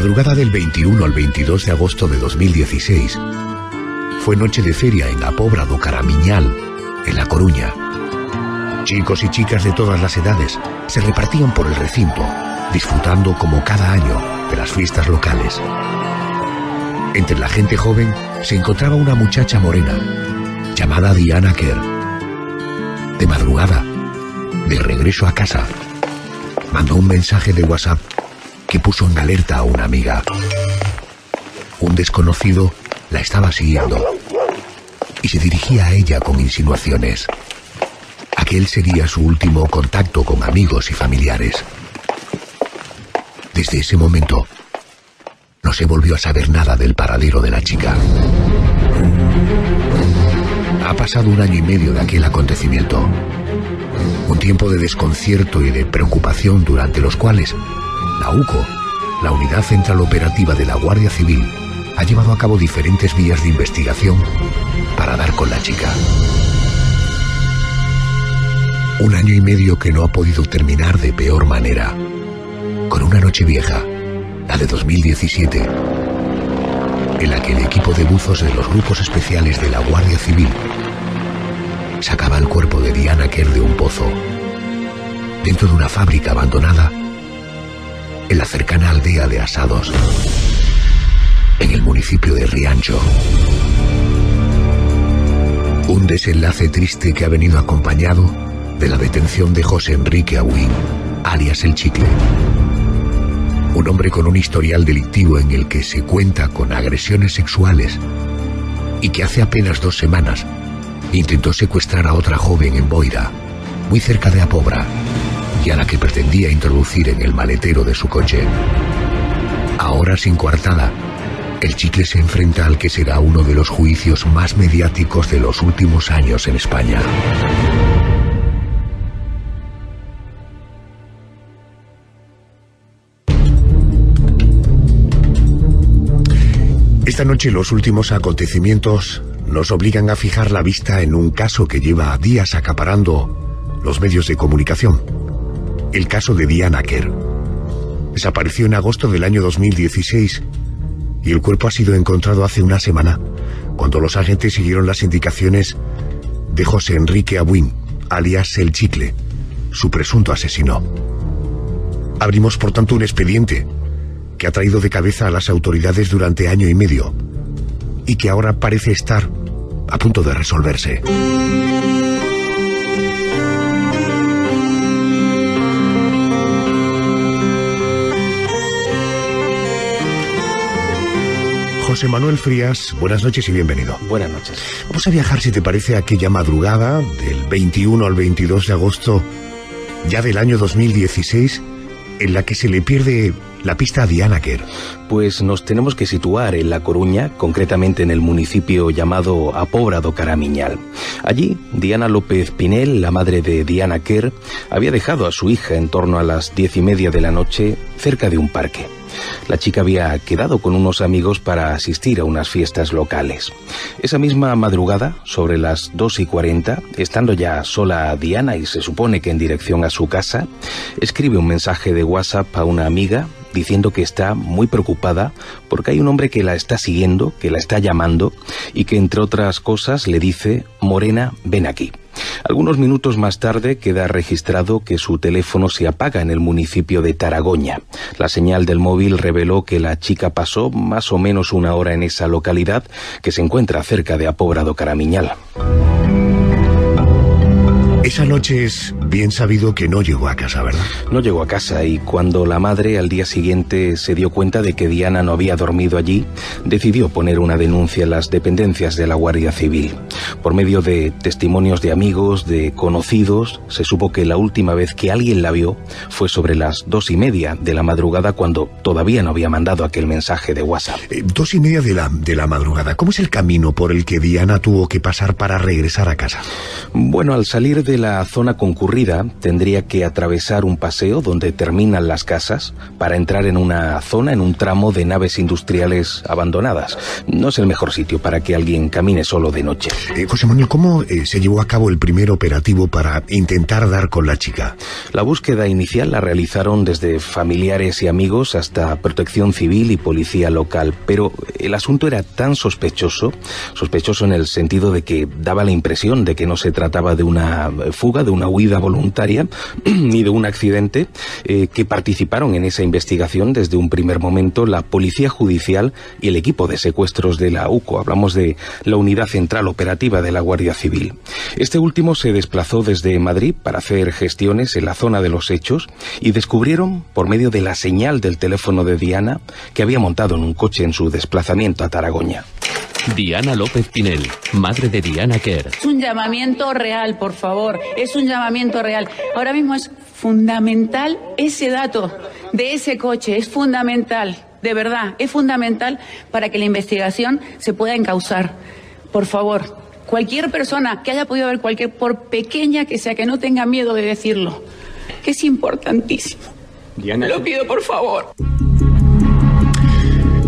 madrugada del 21 al 22 de agosto de 2016 fue noche de feria en la Pobra do Caramiñal, en La Coruña. Chicos y chicas de todas las edades se repartían por el recinto, disfrutando como cada año de las fiestas locales. Entre la gente joven se encontraba una muchacha morena, llamada Diana Kerr. De madrugada, de regreso a casa, mandó un mensaje de WhatsApp que puso en alerta a una amiga. Un desconocido la estaba siguiendo y se dirigía a ella con insinuaciones. Aquel sería su último contacto con amigos y familiares. Desde ese momento, no se volvió a saber nada del paradero de la chica. Ha pasado un año y medio de aquel acontecimiento. Un tiempo de desconcierto y de preocupación durante los cuales la UCO, la Unidad Central Operativa de la Guardia Civil, ha llevado a cabo diferentes vías de investigación para dar con la chica. Un año y medio que no ha podido terminar de peor manera. Con una noche vieja, la de 2017, en la que el equipo de buzos de los grupos especiales de la Guardia Civil sacaba el cuerpo de Diana Kerr de un pozo, dentro de una fábrica abandonada en la cercana aldea de Asados, en el municipio de Riancho. Un desenlace triste que ha venido acompañado de la detención de José Enrique Aguín, alias El Chicle. Un hombre con un historial delictivo en el que se cuenta con agresiones sexuales y que hace apenas dos semanas intentó secuestrar a otra joven en Boira, muy cerca de Apobra, y a la que pretendía introducir en el maletero de su coche. Ahora sin coartada, el chicle se enfrenta al que será uno de los juicios más mediáticos de los últimos años en España. Esta noche los últimos acontecimientos nos obligan a fijar la vista en un caso que lleva días acaparando los medios de comunicación. El caso de Diana Kerr. Desapareció en agosto del año 2016 y el cuerpo ha sido encontrado hace una semana, cuando los agentes siguieron las indicaciones de José Enrique Abuín, alias El Chicle, su presunto asesino. Abrimos por tanto un expediente que ha traído de cabeza a las autoridades durante año y medio y que ahora parece estar a punto de resolverse. José Manuel Frías, buenas noches y bienvenido. Buenas noches. Vamos a viajar, si te parece, aquella madrugada del 21 al 22 de agosto ya del año 2016 en la que se le pierde la pista a Diana Kerr. Pues nos tenemos que situar en La Coruña, concretamente en el municipio llamado Apobra do Caramiñal. Allí, Diana López Pinel, la madre de Diana Kerr, había dejado a su hija en torno a las diez y media de la noche cerca de un parque. La chica había quedado con unos amigos para asistir a unas fiestas locales. Esa misma madrugada, sobre las dos y cuarenta, estando ya sola Diana y se supone que en dirección a su casa, escribe un mensaje de WhatsApp a una amiga diciendo que está muy preocupada porque hay un hombre que la está siguiendo, que la está llamando y que entre otras cosas le dice, Morena, ven aquí. Algunos minutos más tarde queda registrado que su teléfono se apaga en el municipio de Taragoña. La señal del móvil reveló que la chica pasó más o menos una hora en esa localidad que se encuentra cerca de Apobrado Caramiñal. Esa noche es bien sabido que no llegó a casa, ¿verdad? No llegó a casa y cuando la madre al día siguiente se dio cuenta de que Diana no había dormido allí, decidió poner una denuncia en las dependencias de la Guardia Civil. Por medio de testimonios de amigos, de conocidos, se supo que la última vez que alguien la vio fue sobre las dos y media de la madrugada cuando todavía no había mandado aquel mensaje de WhatsApp. Eh, dos y media de la, de la madrugada. ¿Cómo es el camino por el que Diana tuvo que pasar para regresar a casa? Bueno, al salir de la zona concurrida tendría que atravesar un paseo donde terminan las casas para entrar en una zona, en un tramo de naves industriales abandonadas. No es el mejor sitio para que alguien camine solo de noche. Eh, José Manuel, ¿cómo eh, se llevó a cabo el primer operativo para intentar dar con la chica? La búsqueda inicial la realizaron desde familiares y amigos hasta protección civil y policía local, pero el asunto era tan sospechoso, sospechoso en el sentido de que daba la impresión de que no se trataba de una fuga, de una huida voluntaria, ni de un accidente, eh, que participaron en esa investigación desde un primer momento la Policía Judicial y el equipo de secuestros de la UCO. Hablamos de la Unidad Central Operativa de la Guardia Civil. Este último se desplazó desde Madrid para hacer gestiones en la zona de los hechos y descubrieron, por medio de la señal del teléfono de Diana, que había montado en un coche en su desplazamiento a Taragoña. Diana López Pinel, madre de Diana Kerr. Es un llamamiento real, por favor. Es un llamamiento real. Ahora mismo es fundamental ese dato de ese coche. Es fundamental, de verdad. Es fundamental para que la investigación se pueda encauzar. Por favor, cualquier persona que haya podido ver cualquier, por pequeña que sea, que no tenga miedo de decirlo. Que es importantísimo. Diana, Lo pido, por favor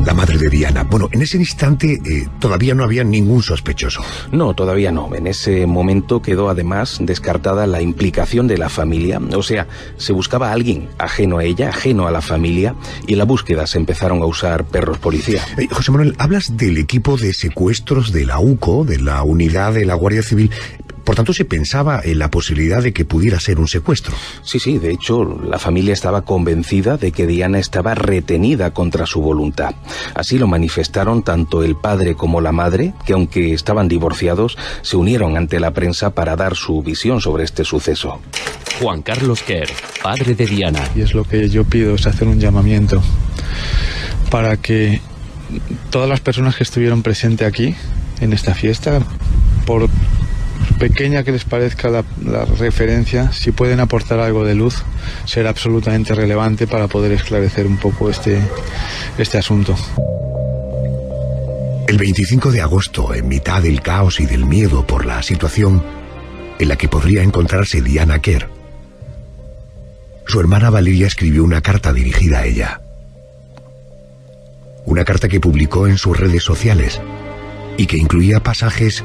la madre de Diana. Bueno, en ese instante eh, todavía no había ningún sospechoso. No, todavía no. En ese momento quedó además descartada la implicación de la familia. O sea, se buscaba a alguien ajeno a ella, ajeno a la familia, y en la búsqueda se empezaron a usar perros policía. Eh, José Manuel, hablas del equipo de secuestros de la UCO, de la unidad de la Guardia Civil. Por tanto, se pensaba en la posibilidad de que pudiera ser un secuestro. Sí, sí, de hecho, la familia estaba convencida de que Diana estaba retenida contra su voluntad. Así lo manifestaron tanto el padre como la madre, que aunque estaban divorciados, se unieron ante la prensa para dar su visión sobre este suceso. Juan Carlos Kerr, padre de Diana. Y es lo que yo pido, es hacer un llamamiento para que todas las personas que estuvieron presentes aquí, en esta fiesta, por pequeña que les parezca la, referencia, si pueden aportar algo de luz, será absolutamente relevante para poder esclarecer un poco este, este asunto. El 25 de agosto, en mitad del caos y del miedo por la situación en la que podría encontrarse Diana Kerr, su hermana Valeria escribió una carta dirigida a ella. Una carta que publicó en sus redes sociales y que incluía pasajes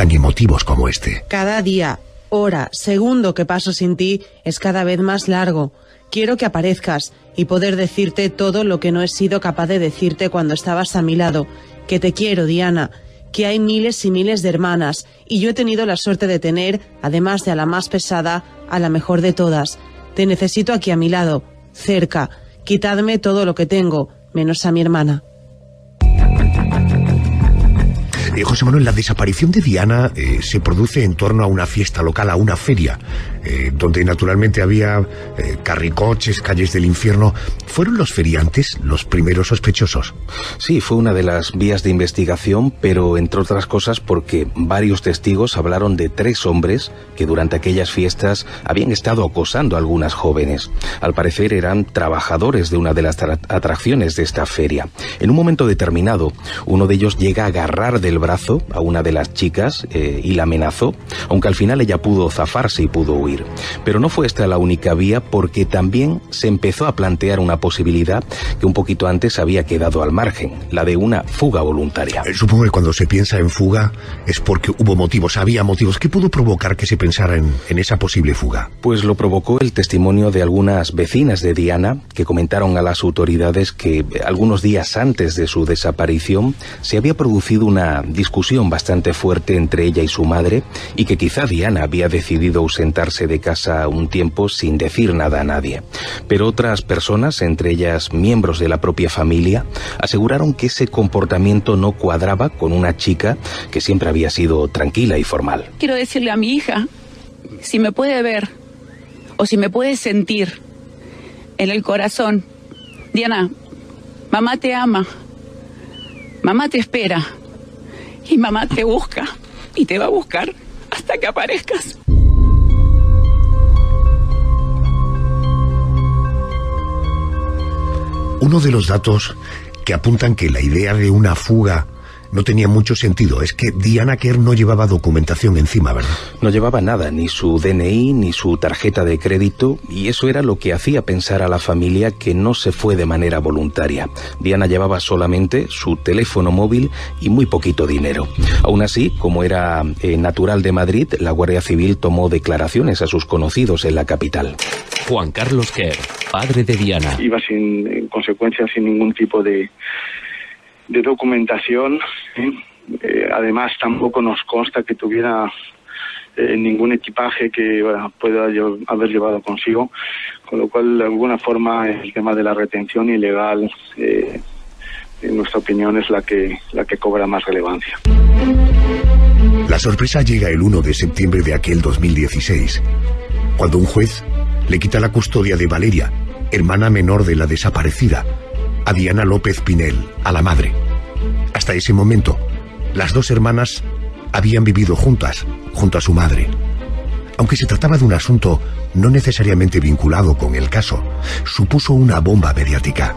tan emotivos como este. Cada día, hora, segundo que paso sin ti es cada vez más largo. Quiero que aparezcas y poder decirte todo lo que no he sido capaz de decirte cuando estabas a mi lado. Que te quiero, Diana. Que hay miles y miles de hermanas y yo he tenido la suerte de tener, además de a la más pesada, a la mejor de todas. Te necesito aquí a mi lado, cerca. Quitadme todo lo que tengo, menos a mi hermana. José Manuel, la desaparición de Diana eh, se produce en torno a una fiesta local, a una feria, eh, donde naturalmente había eh, carricoches, calles del infierno. ¿Fueron los feriantes los primeros sospechosos? Sí, fue una de las vías de investigación, pero entre otras cosas porque varios testigos hablaron de tres hombres que durante aquellas fiestas habían estado acosando a algunas jóvenes. Al parecer eran trabajadores de una de las atracciones de esta feria. En un momento determinado, uno de ellos llega a agarrar del brazo a una de las chicas eh, y la amenazó, aunque al final ella pudo zafarse y pudo huir. Pero no fue esta la única vía porque también se empezó a plantear una posibilidad que un poquito antes había quedado al margen, la de una fuga voluntaria. Eh, supongo que cuando se piensa en fuga es porque hubo motivos, había motivos. ¿Qué pudo provocar que se pensara en, en esa posible fuga? Pues lo provocó el testimonio de algunas vecinas de Diana que comentaron a las autoridades que algunos días antes de su desaparición se había producido una discusión bastante fuerte entre ella y su madre y que quizá Diana había decidido ausentarse de casa un tiempo sin decir nada a nadie. Pero otras personas, entre ellas miembros de la propia familia, aseguraron que ese comportamiento no cuadraba con una chica que siempre había sido tranquila y formal. Quiero decirle a mi hija, si me puede ver o si me puede sentir en el corazón, Diana, mamá te ama, mamá te espera y mamá te busca y te va a buscar hasta que aparezcas. Uno de los datos que apuntan que la idea de una fuga no tenía mucho sentido. Es que Diana Kerr no llevaba documentación encima, ¿verdad? No llevaba nada, ni su DNI, ni su tarjeta de crédito, y eso era lo que hacía pensar a la familia que no se fue de manera voluntaria. Diana llevaba solamente su teléfono móvil y muy poquito dinero. Aún así, como era eh, natural de Madrid, la Guardia Civil tomó declaraciones a sus conocidos en la capital. Juan Carlos Kerr, padre de Diana. Iba sin, en consecuencia, sin ningún tipo de, de documentación. ¿eh? Eh, además, tampoco nos consta que tuviera eh, ningún equipaje que bueno, pueda yo, haber llevado consigo, con lo cual, de alguna forma, el tema de la retención ilegal, eh, en nuestra opinión, es la que, la que cobra más relevancia. La sorpresa llega el 1 de septiembre de aquel 2016, cuando un juez le quita la custodia de Valeria, hermana menor de la desaparecida, a Diana López Pinel, a la madre. Hasta ese momento, las dos hermanas habían vivido juntas, junto a su madre. Aunque se trataba de un asunto no necesariamente vinculado con el caso, supuso una bomba mediática.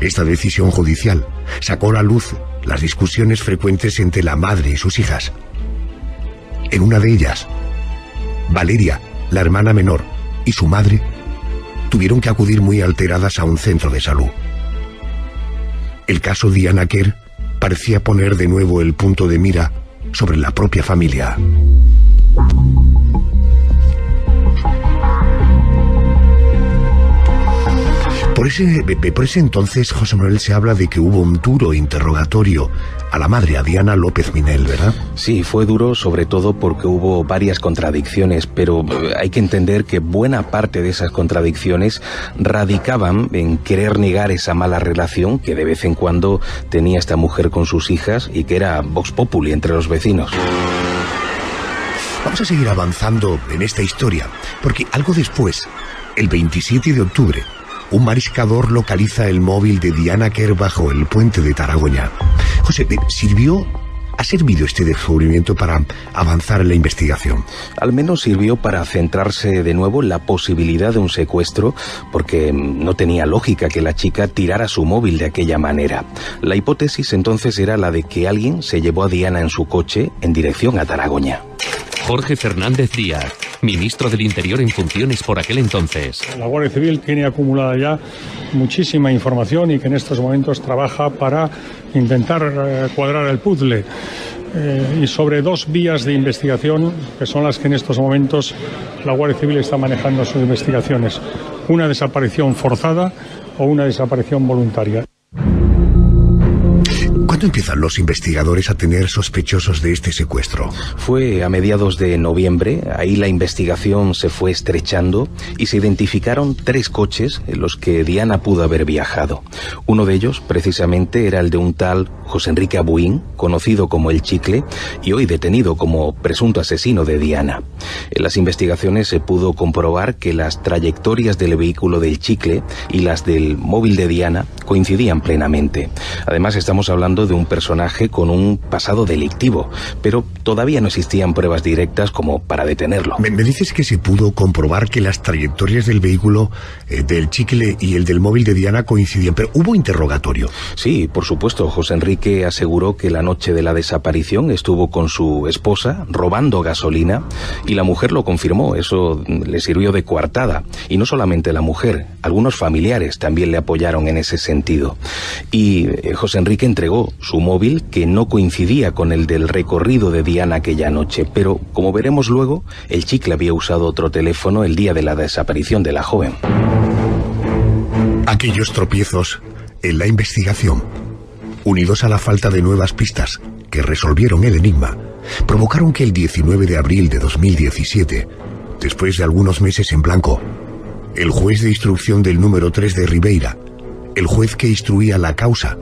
Esta decisión judicial sacó a la luz las discusiones frecuentes entre la madre y sus hijas. En una de ellas, Valeria, la hermana menor, y su madre tuvieron que acudir muy alteradas a un centro de salud. El caso Diana Kerr parecía poner de nuevo el punto de mira sobre la propia familia. Por ese, por ese entonces, José Manuel, se habla de que hubo un duro interrogatorio a la madre, a Diana López Minel, ¿verdad? Sí, fue duro sobre todo porque hubo varias contradicciones, pero eh, hay que entender que buena parte de esas contradicciones radicaban en querer negar esa mala relación que de vez en cuando tenía esta mujer con sus hijas y que era vox populi entre los vecinos. Vamos a seguir avanzando en esta historia, porque algo después, el 27 de octubre, un mariscador localiza el móvil de Diana Kerr bajo el puente de Taragoña. José, ¿sirvió ¿Ha servido este descubrimiento para avanzar en la investigación? Al menos sirvió para centrarse de nuevo en la posibilidad de un secuestro, porque no tenía lógica que la chica tirara su móvil de aquella manera. La hipótesis entonces era la de que alguien se llevó a Diana en su coche en dirección a Taragoña. Jorge Fernández Díaz, ministro del Interior en funciones por aquel entonces. La Guardia Civil tiene acumulada ya muchísima información y que en estos momentos trabaja para intentar eh, cuadrar el puzzle. Eh, y sobre dos vías de investigación, que son las que en estos momentos la Guardia Civil está manejando sus investigaciones. Una desaparición forzada o una desaparición voluntaria. ¿Cuándo empiezan los investigadores a tener sospechosos de este secuestro? Fue a mediados de noviembre, ahí la investigación se fue estrechando y se identificaron tres coches en los que Diana pudo haber viajado. Uno de ellos, precisamente, era el de un tal José Enrique Abuín, conocido como El Chicle, y hoy detenido como presunto asesino de Diana. En las investigaciones se pudo comprobar que las trayectorias del vehículo del Chicle y las del móvil de Diana coincidían plenamente. Además, estamos hablando de un personaje con un pasado delictivo, pero todavía no existían pruebas directas como para detenerlo. Me, me dices que se pudo comprobar que las trayectorias del vehículo eh, del chicle y el del móvil de Diana coincidían, pero hubo interrogatorio. Sí, por supuesto. José Enrique aseguró que la noche de la desaparición estuvo con su esposa robando gasolina y la mujer lo confirmó. Eso le sirvió de coartada. Y no solamente la mujer, algunos familiares también le apoyaron en ese sentido. Y eh, José Enrique entregó su móvil que no coincidía con el del recorrido de Diana aquella noche, pero como veremos luego, el chicle había usado otro teléfono el día de la desaparición de la joven. Aquellos tropiezos en la investigación, unidos a la falta de nuevas pistas que resolvieron el enigma, provocaron que el 19 de abril de 2017, después de algunos meses en blanco, el juez de instrucción del número 3 de Ribeira, el juez que instruía la causa,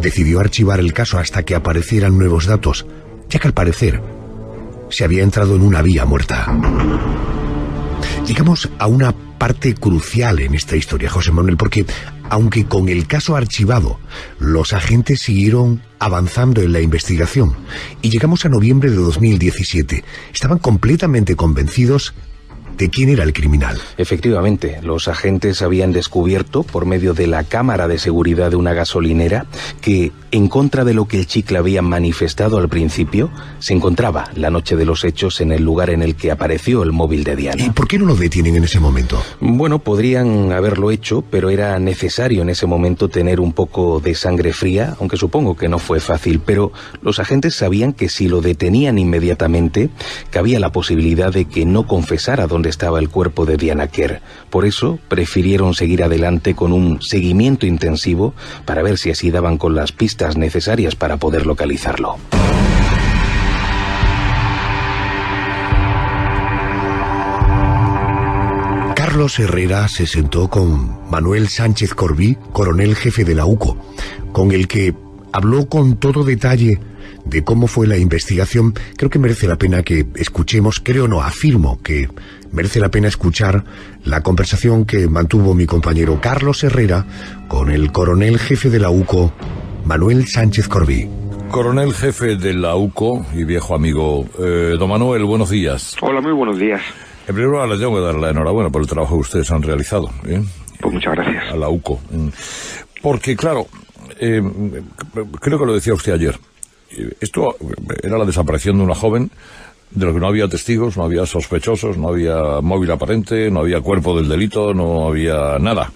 decidió archivar el caso hasta que aparecieran nuevos datos, ya que al parecer se había entrado en una vía muerta. Llegamos a una parte crucial en esta historia, José Manuel, porque aunque con el caso archivado, los agentes siguieron avanzando en la investigación y llegamos a noviembre de 2017. Estaban completamente convencidos de quién era el criminal. Efectivamente, los agentes habían descubierto por medio de la cámara de seguridad de una gasolinera que en contra de lo que el chicle había manifestado al principio, se encontraba la noche de los hechos en el lugar en el que apareció el móvil de Diana. ¿Y por qué no lo detienen en ese momento? Bueno, podrían haberlo hecho, pero era necesario en ese momento tener un poco de sangre fría, aunque supongo que no fue fácil, pero los agentes sabían que si lo detenían inmediatamente, cabía la posibilidad de que no confesara dónde estaba el cuerpo de Diana Kerr. Por eso prefirieron seguir adelante con un seguimiento intensivo para ver si así daban con las pistas necesarias para poder localizarlo. Carlos Herrera se sentó con Manuel Sánchez Corbí, coronel jefe de la UCO, con el que habló con todo detalle de cómo fue la investigación. Creo que merece la pena que escuchemos, creo no, afirmo que merece la pena escuchar la conversación que mantuvo mi compañero Carlos Herrera con el coronel jefe de la UCO, Manuel Sánchez Corbí. Coronel jefe de la UCO y viejo amigo. Eh, don Manuel, buenos días. Hola, muy buenos días. En primer lugar, les tengo que dar la enhorabuena por el trabajo que ustedes han realizado. ¿eh? Pues muchas gracias. A la UCO. Porque, claro, eh, creo que lo decía usted ayer. Esto era la desaparición de una joven de lo que no había testigos, no había sospechosos, no había móvil aparente, no había cuerpo del delito, no había nada.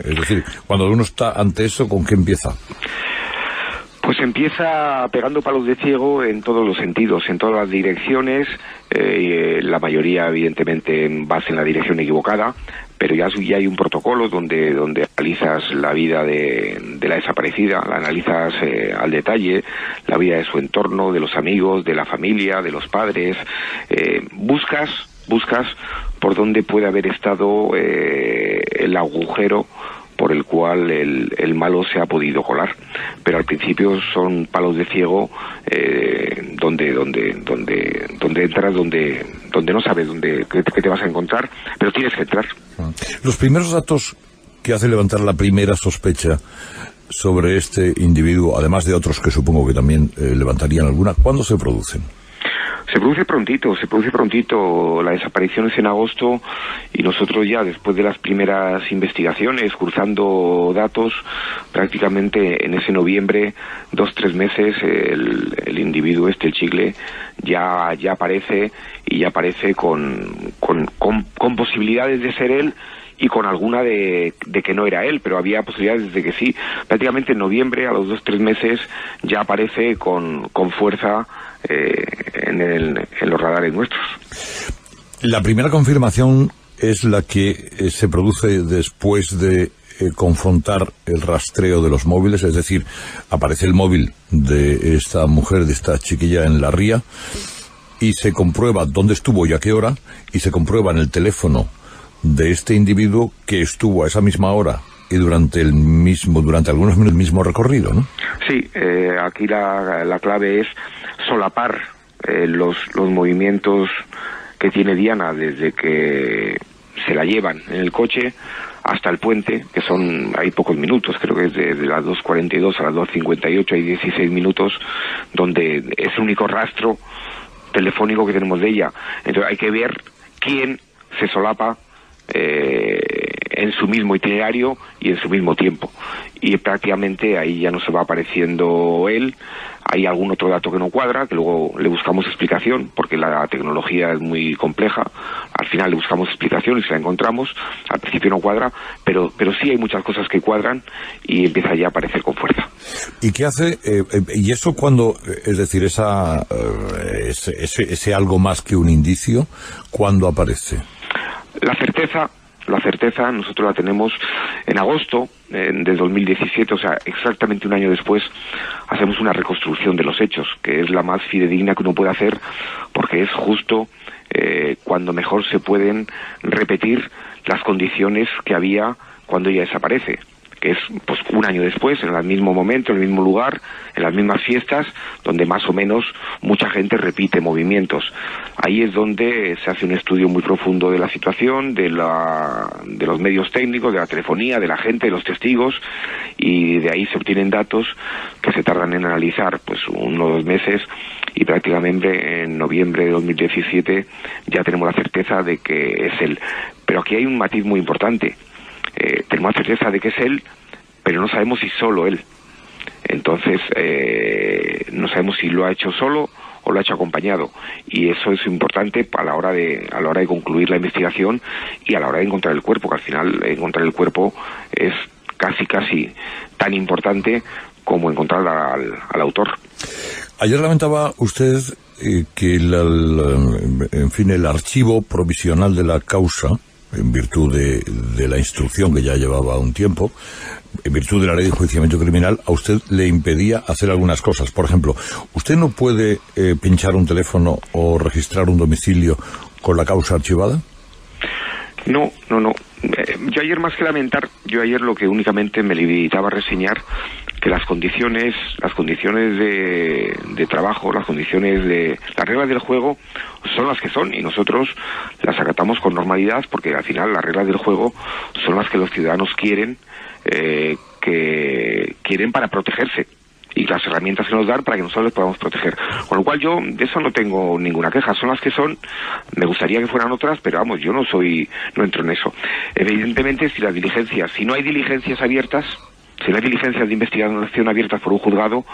Es decir, cuando uno está ante eso, ¿con qué empieza? Pues empieza pegando palos de ciego en todos los sentidos, en todas las direcciones, eh, la mayoría evidentemente en base en la dirección equivocada, pero ya, hay un protocolo donde, donde analizas la vida de, la desaparecida, la analizas eh, al detalle, la vida de su entorno, de los amigos, de la familia, de los padres, eh, buscas, buscas por dónde puede haber estado el agujero por el cual el, el, malo se ha podido colar. Pero al principio son palos de ciego eh, donde, donde, donde, donde entras, donde, donde no sabes dónde, qué, te vas a encontrar, pero tienes que entrar. Los primeros datos que hace levantar la primera sospecha sobre este individuo, además de otros que supongo que también eh, levantarían alguna, ¿cuándo se producen? Se produce prontito, se produce prontito. La desaparición es en agosto y nosotros ya después de las primeras investigaciones, cruzando datos, prácticamente en ese noviembre, dos, tres meses, el, el individuo este, el chicle, ya, ya aparece y ya aparece con, con, posibilidades de ser él y con alguna de, de, que no era él, pero había posibilidades de que sí. Prácticamente en noviembre, a los dos, tres meses, ya aparece con, con fuerza eh, en, el, en los radares nuestros. La primera confirmación es la que eh, se produce después de eh, confrontar el rastreo de los móviles, es decir, aparece el móvil de esta mujer, de esta chiquilla en la ría, y se comprueba dónde estuvo y a qué hora, y se comprueba en el teléfono de este individuo que estuvo a esa misma hora y durante el mismo, durante algunos minutos el mismo recorrido, ¿no? Sí, aquí la, la clave es solapar eh, los, los movimientos que tiene Diana desde que se la llevan en el coche hasta el puente, que son, hay pocos minutos, creo que es de, las 2.42 a las 2.58, hay 16 minutos, donde es el único rastro telefónico que tenemos de ella. Entonces hay que ver quién se solapa eh, en su mismo itinerario y en su mismo tiempo. Y prácticamente ahí ya no se va apareciendo él, hay algún otro dato que no cuadra, que luego le buscamos explicación, porque la tecnología es muy compleja. Al final le buscamos explicación y si la encontramos, al principio no cuadra, pero, pero sí hay muchas cosas que cuadran y empieza ya a aparecer con fuerza. ¿Y qué hace? Eh, eh, ¿Y eso cuando, eh, es decir, esa, ese, ese algo más que un indicio, cuando aparece? La certeza la certeza nosotros la tenemos en agosto de 2017, o sea, exactamente un año después, hacemos una reconstrucción de los hechos, que es la más fidedigna que uno puede hacer, porque es justo eh, cuando mejor se pueden repetir las condiciones que había cuando ella desaparece es pues un año después, en el mismo momento, en el mismo lugar, en las mismas fiestas, donde más o menos mucha gente repite movimientos. Ahí es donde se hace un estudio muy profundo de la situación, de, la, de los medios técnicos, de la telefonía, de la gente, de los testigos, y de ahí se obtienen datos que se tardan en analizar pues uno o dos meses y prácticamente en noviembre de 2017 ya tenemos la certeza de que es él. Pero aquí hay un matiz muy importante eh, tenemos certeza de que es él, pero no sabemos si solo él. Entonces, no sabemos si lo ha hecho solo o lo ha hecho acompañado y eso es importante a la hora de a la hora de concluir la investigación y a la hora de encontrar el cuerpo que al final encontrar el cuerpo es casi casi tan importante como encontrar al, autor. Ayer lamentaba usted eh, que el, en fin el archivo provisional de la causa en virtud de, la instrucción que ya llevaba un tiempo, en virtud de la ley de enjuiciamiento criminal, a usted le impedía hacer algunas cosas. Por ejemplo, usted no puede eh, pinchar un teléfono o registrar un domicilio con la causa archivada. No, no, no. Eh, yo ayer más que lamentar, yo ayer lo que únicamente me limitaba a reseñar que las condiciones, las condiciones de, de, trabajo, las condiciones de las reglas del juego son las que son y nosotros las acatamos con normalidad porque al final las reglas del juego son las que los ciudadanos quieren eh, que quieren para protegerse y las herramientas que nos dan para que nosotros les podamos proteger. Con lo cual yo de eso no tengo ninguna queja, son las que son, me gustaría que fueran otras, pero vamos, yo no soy, no entro en eso. Evidentemente, si las diligencias, si no hay diligencias abiertas, si no hay diligencias de investigación abiertas por un juzgado,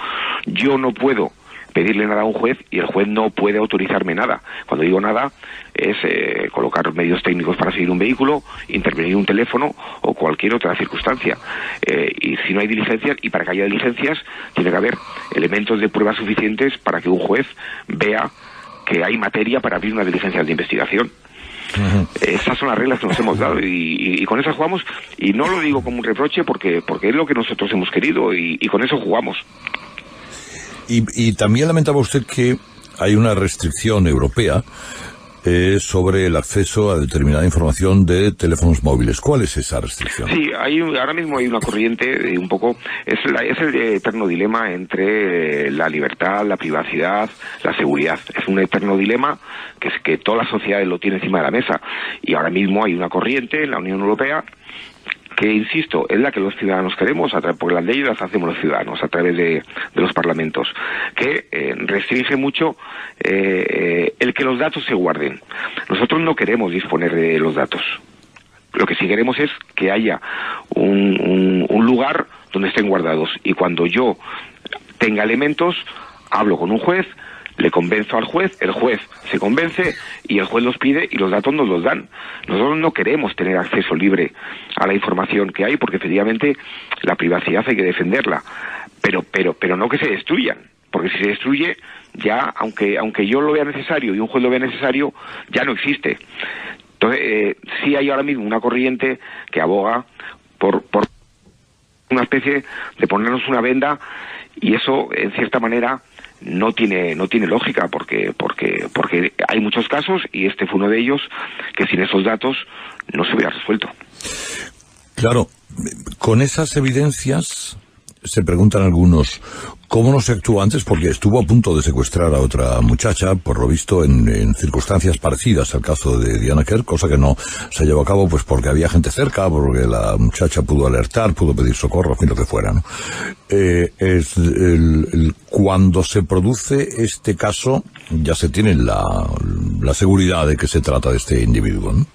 yo no puedo pedirle nada a un juez y el juez no puede autorizarme nada. Cuando digo nada es eh, colocar medios técnicos para seguir un vehículo, intervenir un teléfono o cualquier otra circunstancia. Eh, y si no hay diligencias, y para que haya diligencias, tiene que haber elementos de prueba suficientes para que un juez vea que hay materia para abrir una diligencia de investigación. Esas son las reglas que nos hemos dado y, con esas jugamos y no lo digo como un reproche porque porque es lo que nosotros hemos querido y con eso jugamos. Y, también lamentaba usted que hay una restricción europea eh, sobre el acceso a determinada información de teléfonos móviles. ¿Cuál es esa restricción? Sí, hay, ahora mismo hay una corriente, un poco, es, es el eterno dilema entre la libertad, la privacidad, la seguridad. Es un eterno dilema que es que todas las sociedades lo tienen encima de la mesa. Y ahora mismo hay una corriente en la Unión Europea que, insisto, es la que los ciudadanos queremos, porque las leyes las hacemos los ciudadanos a través de, los parlamentos, que eh, restringe mucho eh, el que los datos se guarden. Nosotros no queremos disponer de los datos. Lo que sí queremos es que haya un, un lugar donde estén guardados. Y cuando yo tenga elementos, hablo con un juez, le convenzo al juez, el juez se convence y el juez los pide y los datos nos los dan. Nosotros no queremos tener acceso libre a la información que hay porque efectivamente la privacidad hay que defenderla, pero pero pero no que se destruyan, porque si se destruye ya aunque aunque yo lo vea necesario y un juez lo vea necesario, ya no existe. Entonces, eh, sí hay ahora mismo una corriente que aboga por, por una especie de ponernos una venda y eso, en cierta manera, no tiene no tiene lógica porque porque porque hay muchos casos y este fue uno de ellos que sin esos datos no se hubiera resuelto. Claro, con esas evidencias se preguntan algunos, ¿cómo no se actuó antes? Porque estuvo a punto de secuestrar a otra muchacha, por lo visto, en, circunstancias parecidas al caso de Diana Kerr, cosa que no se llevó a cabo pues porque había gente cerca, porque la muchacha pudo alertar, pudo pedir socorro, en lo que fuera. Eh, es cuando se produce este caso, ya se tiene la, la seguridad de que se trata de este individuo. ¿no?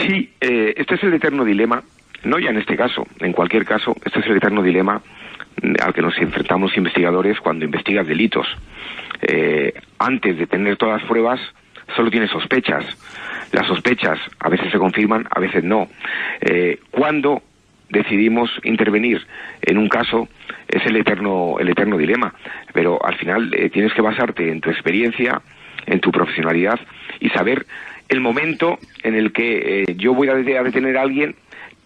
Sí, eh, este es el eterno dilema no ya en este caso, en cualquier caso, este es el eterno dilema al que nos enfrentamos investigadores cuando investigas delitos. Eh, antes de tener todas las pruebas, solo tienes sospechas. Las sospechas a veces se confirman, a veces no. Eh, cuando decidimos intervenir en un caso es el eterno el eterno dilema pero al final eh, tienes que basarte en tu experiencia en tu profesionalidad y saber el momento en el que eh, yo voy a detener a alguien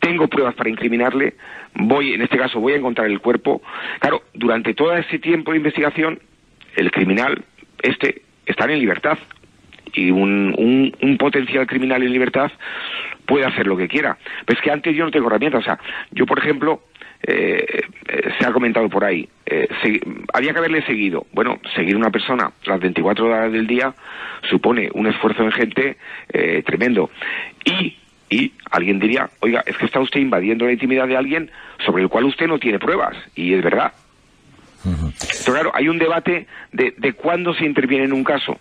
tengo pruebas para incriminarle, voy, en este caso, voy a encontrar el cuerpo. Claro, durante todo ese tiempo de investigación, el criminal, este, está en libertad. Y un, un, potencial criminal en libertad puede hacer lo que quiera. Pero es que antes yo no tengo herramientas. O sea, yo, por ejemplo, eh, eh, se ha comentado por ahí, eh, había que haberle seguido. Bueno, seguir una persona las 24 horas del día supone un esfuerzo en gente tremendo. Y y alguien diría, oiga, es que está usted invadiendo la intimidad de alguien sobre el cual usted no tiene pruebas. Y es verdad. Pero claro, hay un debate de, de cuándo se interviene en un caso.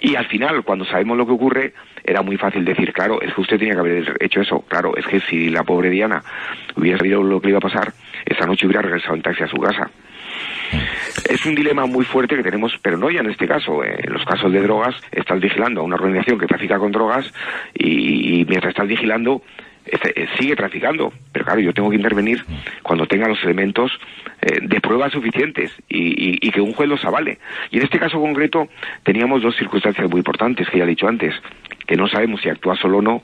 Y al final, cuando sabemos lo que ocurre, era muy fácil decir, claro, es que usted tenía que haber hecho eso. Claro, es que si la pobre Diana hubiera sabido lo que le iba a pasar, esa noche hubiera regresado en taxi a su casa. Es un dilema muy fuerte que tenemos, pero no ya en este caso. Eh, en los casos de drogas, estás vigilando a una organización que trafica con drogas y, mientras estás vigilando, este, eh, sigue traficando. Pero claro, yo tengo que intervenir cuando tenga los elementos eh, de pruebas suficientes y, y, que un juez los avale. Y en este caso concreto teníamos dos circunstancias muy importantes que ya he dicho antes, que no sabemos si actúa solo o no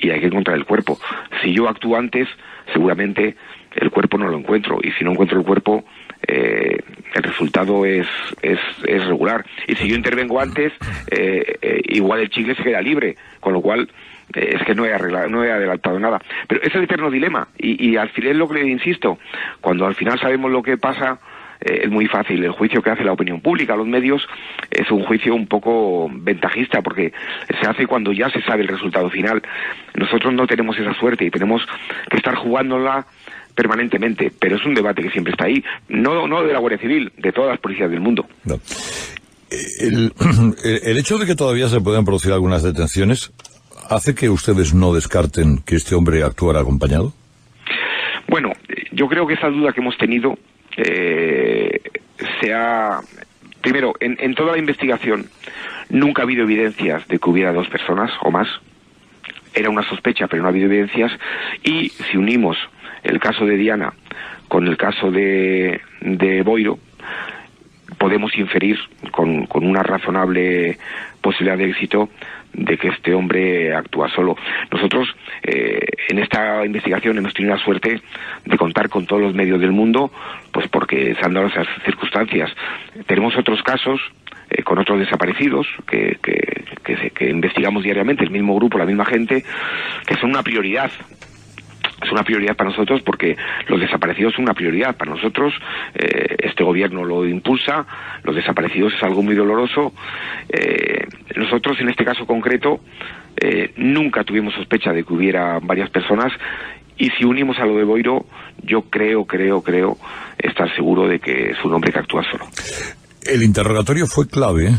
y hay que encontrar el cuerpo. Si yo actúo antes, seguramente el cuerpo no lo encuentro y si no encuentro el cuerpo, eh, el resultado es, es, regular. Y si yo intervengo antes, eh, eh, igual el chicle se queda libre, con lo cual es que no he, arreglado, no he adelantado nada. Pero es el eterno dilema. Y, al final lo que le insisto, cuando al final sabemos lo que pasa, es muy fácil. El juicio que hace la opinión pública, los medios, es un juicio un poco ventajista porque se hace cuando ya se sabe el resultado final. Nosotros no tenemos esa suerte y tenemos que estar jugándola permanentemente, pero es un debate que siempre está ahí, no, no de la Guardia Civil, de todas las policías del mundo. El, el, hecho de que todavía se puedan producir algunas detenciones hace que ustedes no descarten que este hombre actuara acompañado. Bueno, yo creo que esa duda que hemos tenido eh, se ha primero en, en toda la investigación nunca ha habido evidencias de que hubiera dos personas o más. Era una sospecha, pero no ha habido evidencias. Y si unimos el caso de Diana con el caso de, de Boiro, podemos inferir con, con, una razonable posibilidad de éxito de que este hombre actúa solo. Nosotros eh, en esta investigación hemos tenido la suerte de contar con todos los medios del mundo, pues porque se han dado esas circunstancias. Tenemos otros casos eh, con otros desaparecidos que, que, que, que investigamos diariamente, el mismo grupo, la misma gente, que son una prioridad es una prioridad para nosotros porque los desaparecidos son una prioridad para nosotros. Eh, este gobierno lo impulsa, los desaparecidos es algo muy doloroso. Eh, nosotros, en este caso concreto, eh, nunca tuvimos sospecha de que hubiera varias personas y si unimos a lo de Boiro, yo creo, creo, creo estar seguro de que es un hombre que actúa solo. El interrogatorio fue clave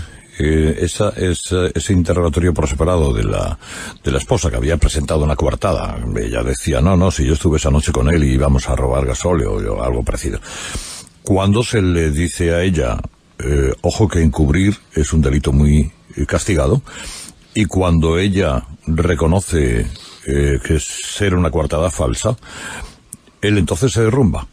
eh, esa, ese interrogatorio por separado de la, de la esposa que había presentado una coartada. Ella decía, no, no, si yo estuve esa noche con él y íbamos a robar gasóleo o algo parecido. Cuando se le dice a ella, eh, ojo que encubrir es un delito muy castigado, y cuando ella reconoce eh, que es ser una coartada falsa, él entonces se derrumba.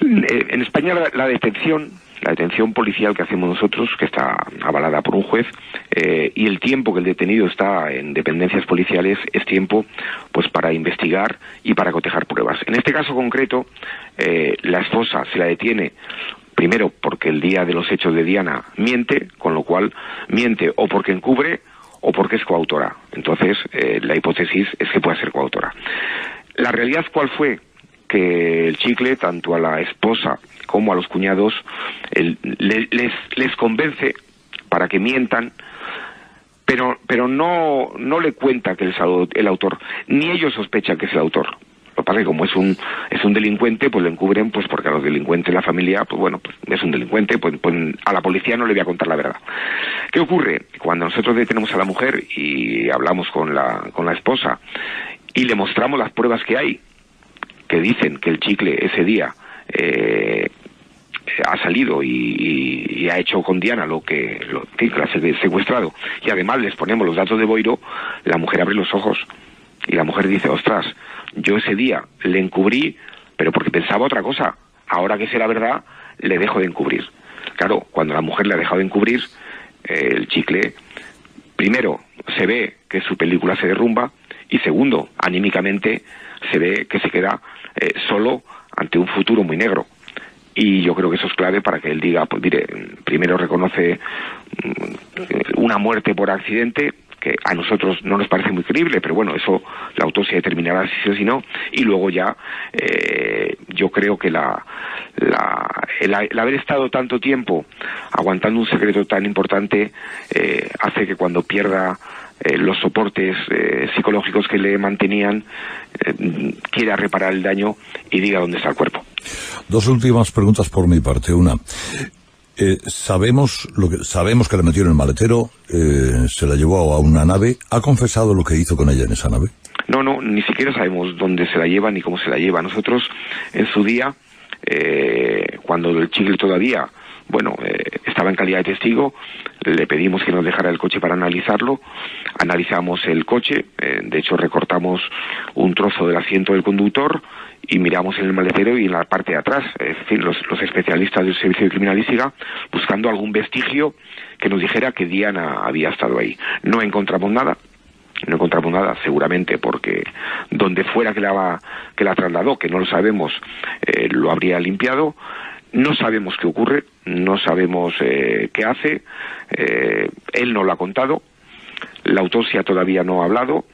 En España la detención la detención policial que hacemos nosotros, que está avalada por un juez, eh, y el tiempo que el detenido está en dependencias policiales es tiempo pues para investigar y para cotejar pruebas. En este caso concreto, eh, la esposa se la detiene primero porque el día de los hechos de Diana miente, con lo cual miente o porque encubre o porque es coautora. Entonces, eh, la hipótesis es que pueda ser coautora. La realidad, ¿cuál fue? que el chicle, tanto a la esposa como a los cuñados, les, les convence para que mientan, pero, pero no, no le cuenta que es el autor, ni ellos sospechan que es el autor. Lo que pasa es que como es un, es un delincuente, pues lo encubren, pues porque a los delincuentes, la familia, pues bueno, pues es un delincuente, pues, pues, a la policía no le voy a contar la verdad. ¿Qué ocurre? Cuando nosotros detenemos a la mujer y hablamos con la, con la esposa y le mostramos las pruebas que hay, que dicen que el chicle ese día eh, ha salido y, ha hecho con Diana lo que, lo, que la ha secuestrado y además les ponemos los datos de Boiro, la mujer abre los ojos y la mujer dice, ostras, yo ese día le encubrí, pero porque pensaba otra cosa, ahora que sé la verdad, le dejo de encubrir. Claro, cuando la mujer le ha dejado de encubrir, el chicle, primero, se ve que su película se derrumba y segundo, anímicamente, se ve que se queda eh, solo ante un futuro muy negro. Y yo creo que eso es clave para que él diga, pues mire, primero reconoce mm, una muerte por accidente, que a nosotros no nos parece muy creíble, pero bueno, eso la autopsia determinará si sí o si no, y luego ya eh, yo creo que la, la el, haber estado tanto tiempo aguantando un secreto tan importante eh, hace que cuando pierda eh, los soportes eh, psicológicos que le mantenían, eh, quiera reparar el daño y diga dónde está el cuerpo. Dos últimas preguntas por mi parte. Una, Eh, sabemos lo que sabemos que la metió en el maletero, eh, se la llevó a una nave. ¿Ha confesado lo que hizo con ella en esa nave? No, no, ni siquiera sabemos dónde se la lleva ni cómo se la lleva. Nosotros, en su día, eh, cuando el chicle todavía, bueno, eh, estaba en calidad de testigo, le pedimos que nos dejara el coche para analizarlo. Analizamos el coche, eh, de hecho recortamos un trozo del asiento del conductor y miramos en el maletero y en la parte de atrás, decir, los, los especialistas del Servicio de Criminalística buscando algún vestigio que nos dijera que Diana había estado ahí. No encontramos nada, no encontramos nada, seguramente porque donde fuera que la, que la trasladó, que no lo sabemos, eh, lo habría limpiado. No sabemos qué ocurre, no sabemos eh, qué hace, eh, él no lo ha contado, la autopsia todavía no ha hablado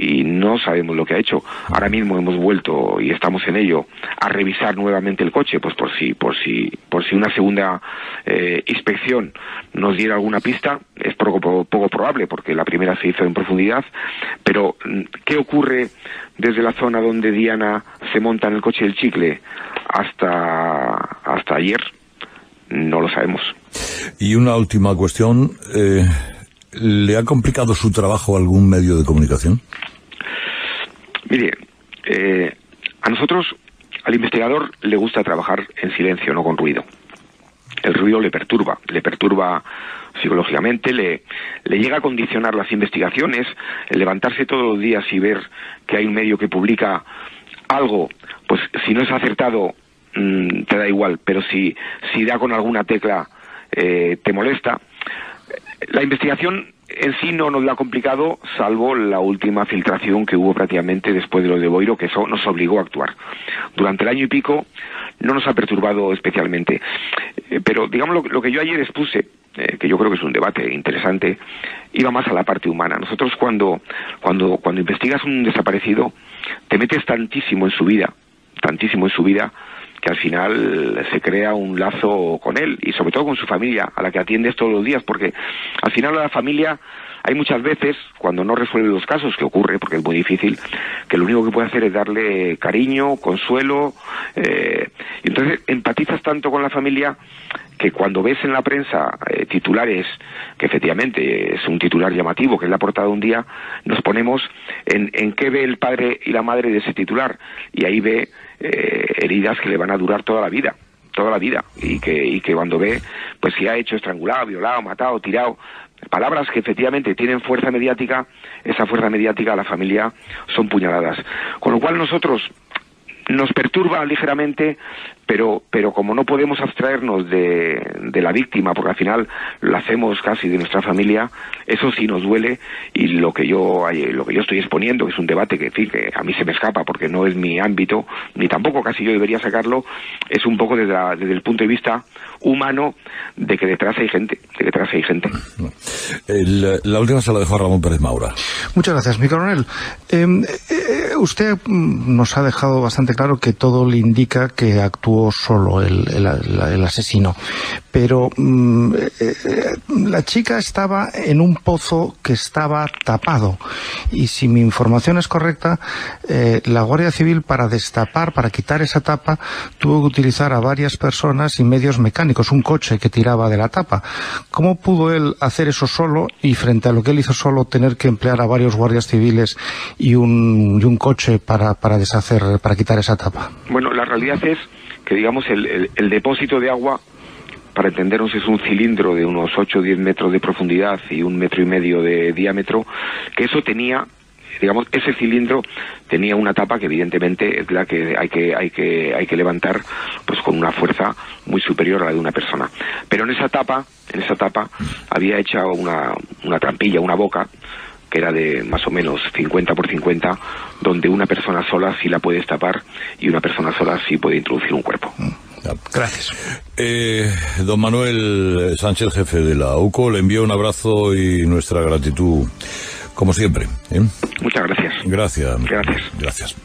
y no sabemos lo que ha hecho. Ahora mismo hemos vuelto y estamos en ello a revisar nuevamente el coche, pues por si, por si, por si una segunda eh, inspección nos diera alguna pista, es poco, poco, poco probable porque la primera se hizo en profundidad, pero mm, ¿qué ocurre desde la zona donde Diana se monta en el coche del chicle hasta, hasta ayer? No lo sabemos. Y una última cuestión. Eh, ¿Le ha complicado su trabajo algún medio de comunicación? Mire, eh, a nosotros, al investigador, le gusta trabajar en silencio, no con ruido. El ruido le perturba, le perturba psicológicamente, le, le llega a condicionar las investigaciones, el levantarse todos los días y ver que hay un medio que publica algo, pues si no es acertado, mmm, te da igual, pero si, si da con alguna tecla, eh, te molesta. La investigación en sí no nos la ha complicado, salvo la última filtración que hubo prácticamente después de lo de Boiro, que eso nos obligó a actuar. Durante el año y pico no nos ha perturbado especialmente. Eh, pero, digamos, lo, lo, que yo ayer expuse, eh, que yo creo que es un debate interesante, iba más a la parte humana. Nosotros cuando, cuando, cuando investigas un desaparecido, te metes tantísimo en su vida, tantísimo en su vida, que al final se crea un lazo con él y sobre todo con su familia, a la que atiendes todos los días, porque al final la familia hay muchas veces, cuando no resuelve los casos, que ocurre, porque es muy difícil, que lo único que puede hacer es darle cariño, consuelo, eh, y entonces empatizas tanto con la familia que cuando ves en la prensa eh, titulares, que efectivamente es un titular llamativo, que es la portada de un día, nos ponemos en, en qué ve el padre y la madre de ese titular, y ahí ve eh, heridas que le van a durar toda la vida toda la vida y que, y que cuando ve pues si ha hecho estrangulado, violado, matado, tirado, palabras que efectivamente tienen fuerza mediática, esa fuerza mediática a la familia son puñaladas. Con lo cual nosotros nos perturba ligeramente, pero, pero como no podemos abstraernos de, la víctima, porque al final lo hacemos casi de nuestra familia, eso sí nos duele y lo que yo, lo que yo estoy exponiendo, que es un debate que, en que a mí se me escapa porque no es mi ámbito, ni tampoco casi yo debería sacarlo, es un poco desde, la, desde el punto de vista humano de que detrás hay gente, de que detrás hay gente. El, la última se la dejo a Ramón Pérez Maura. Muchas gracias, mi coronel. Eh, eh, usted nos ha dejado bastante claro que todo le indica que actuó solo el, el, el asesino. Pero mmm, eh, la chica estaba en un pozo que estaba tapado. Y si mi información es correcta, eh, la Guardia Civil para destapar, para quitar esa tapa, tuvo que utilizar a varias personas y medios mecánicos, un coche que tiraba de la tapa. ¿Cómo pudo él hacer eso solo y frente a lo que él hizo solo tener que emplear a varios guardias civiles y un, y un coche para, para deshacer, para quitar esa tapa? Bueno, la realidad es que, digamos, el, el, el depósito de agua, para entendernos, es un cilindro de unos 8 o 10 metros de profundidad y un metro y medio de diámetro, que eso tenía digamos ese cilindro tenía una tapa que evidentemente es la que hay que hay que hay que levantar pues con una fuerza muy superior a la de una persona pero en esa tapa en esa tapa había hecha una, una trampilla una boca que era de más o menos 50 por 50, donde una persona sola sí la puede destapar y una persona sola sí puede introducir un cuerpo. Gracias. Eh, don Manuel Sánchez, jefe de la UCO, le envío un abrazo y nuestra gratitud, como siempre. ¿eh? Muchas gracias. Gracias. Gracias. Gracias.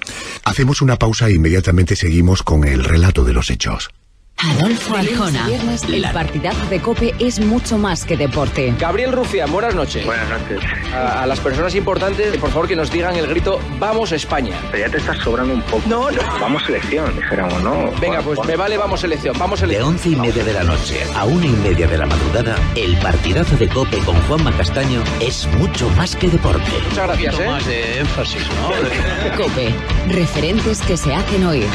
Hacemos una pausa e inmediatamente seguimos con el relato de los hechos. Adolfo Arjona. El partidazo de Cope es mucho más que deporte. Gabriel Rufián, buenas noches. Buenas noches. A, las personas importantes, por favor, que nos digan el grito Vamos España. Pero ya te estás sobrando un poco. No, no. Vamos selección, dijéramos, ¿no? Venga, pues me vale Vamos selección. Vamos selección. De once y media de la noche a una y media de la madrugada, el partidazo de Cope con Juanma Castaño es mucho más que deporte. Muchas gracias, ¿eh? más de énfasis, ¿no? Cope. Referentes que se hacen oír.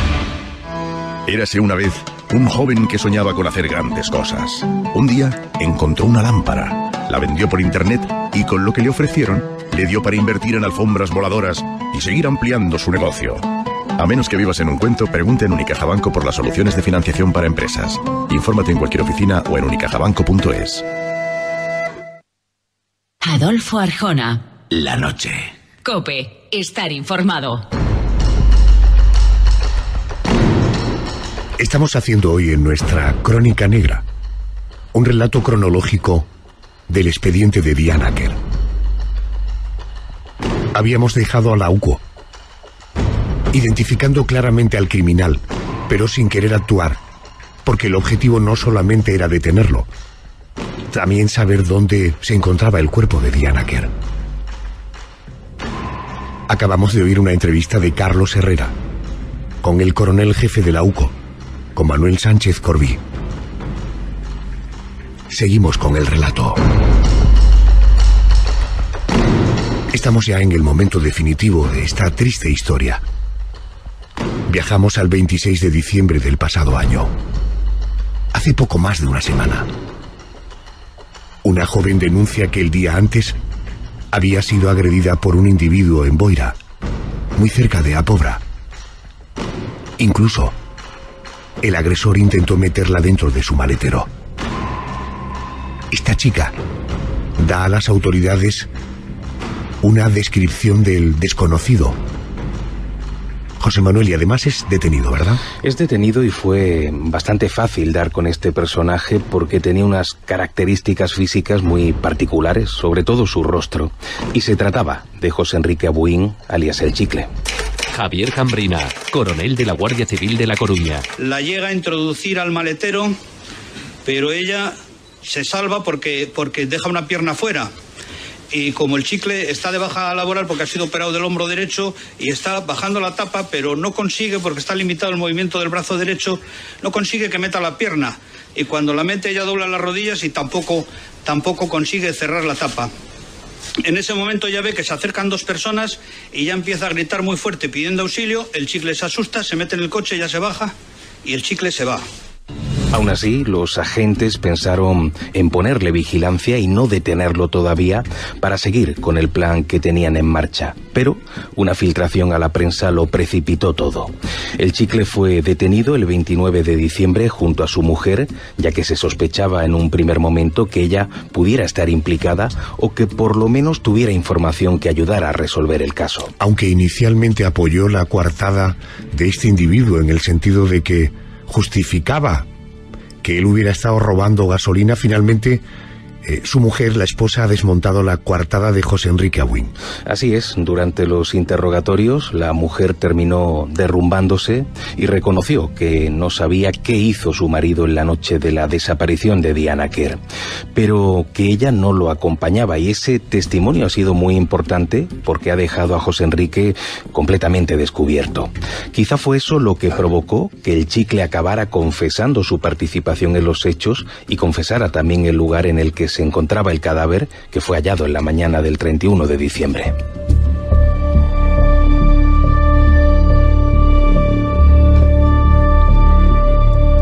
Érase una vez un joven que soñaba con hacer grandes cosas. Un día encontró una lámpara, la vendió por internet y con lo que le ofrecieron le dio para invertir en alfombras voladoras y seguir ampliando su negocio. A menos que vivas en un cuento, pregunta en Unicaja Banco por las soluciones de financiación para empresas. Infórmate en cualquier oficina o en unicajabanco.es. Adolfo Arjona. La noche. Cope. Estar informado. Estamos haciendo hoy en nuestra Crónica Negra un relato cronológico del expediente de Diana Kerr. Habíamos dejado a la UCO, identificando claramente al criminal, pero sin querer actuar, porque el objetivo no solamente era detenerlo, también saber dónde se encontraba el cuerpo de Diana Kerr. Acabamos de oír una entrevista de Carlos Herrera con el coronel jefe de la UCO, con Manuel Sánchez Corbí. Seguimos con el relato. Estamos ya en el momento definitivo de esta triste historia. Viajamos al 26 de diciembre del pasado año. Hace poco más de una semana. Una joven denuncia que el día antes había sido agredida por un individuo en Boira, muy cerca de Apobra. Incluso el agresor intentó meterla dentro de su maletero. Esta chica da a las autoridades una descripción del desconocido. José Manuel, y además es detenido, ¿verdad? Es detenido y fue bastante fácil dar con este personaje porque tenía unas características físicas muy particulares, sobre todo su rostro. Y se trataba de José Enrique Abuín, alias El Chicle. Javier Cambrina, coronel de la Guardia Civil de La Coruña. La llega a introducir al maletero, pero ella se salva porque, porque deja una pierna fuera. Y como el chicle está de baja laboral porque ha sido operado del hombro derecho y está bajando la tapa, pero no consigue, porque está limitado el movimiento del brazo derecho, no consigue que meta la pierna. Y cuando la mete ella dobla las rodillas y tampoco, tampoco consigue cerrar la tapa. En ese momento ya ve que se acercan dos personas y ya empieza a gritar muy fuerte pidiendo auxilio. El chicle se asusta, se mete en el coche, ya se baja y el chicle se va. Aún así, los agentes pensaron en ponerle vigilancia y no detenerlo todavía para seguir con el plan que tenían en marcha. Pero una filtración a la prensa lo precipitó todo. El chicle fue detenido el 29 de diciembre junto a su mujer, ya que se sospechaba en un primer momento que ella pudiera estar implicada o que por lo menos tuviera información que ayudara a resolver el caso. Aunque inicialmente apoyó la coartada de este individuo en el sentido de que justificaba que él hubiera estado robando gasolina, finalmente eh, su mujer, la esposa, ha desmontado la coartada de José Enrique Abuin. Así es, durante los interrogatorios la mujer terminó derrumbándose y reconoció que no sabía qué hizo su marido en la noche de la desaparición de Diana Kerr, pero que ella no lo acompañaba y ese testimonio ha sido muy importante porque ha dejado a José Enrique completamente descubierto. Quizá fue eso lo que provocó que el chicle acabara confesando su participación en los hechos y confesara también el lugar en el que se encontraba el cadáver que fue hallado en la mañana del 31 de diciembre.